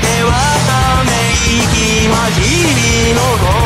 ではため息混じりの声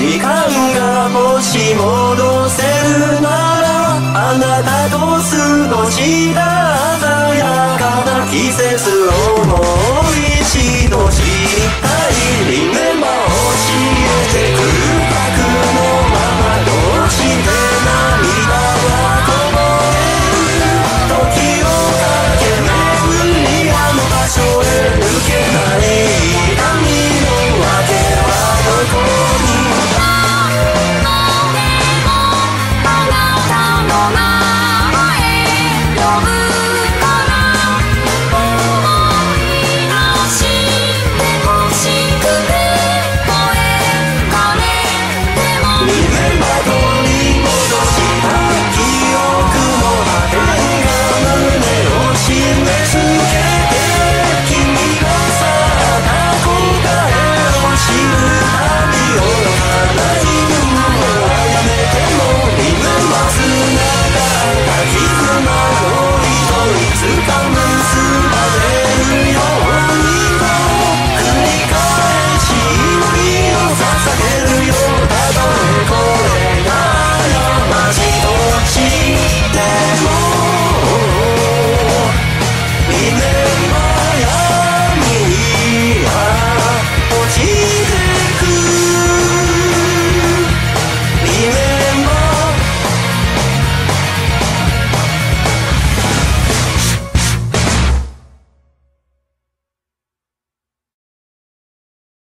時間がもし戻せるならあなたと過ごしたい。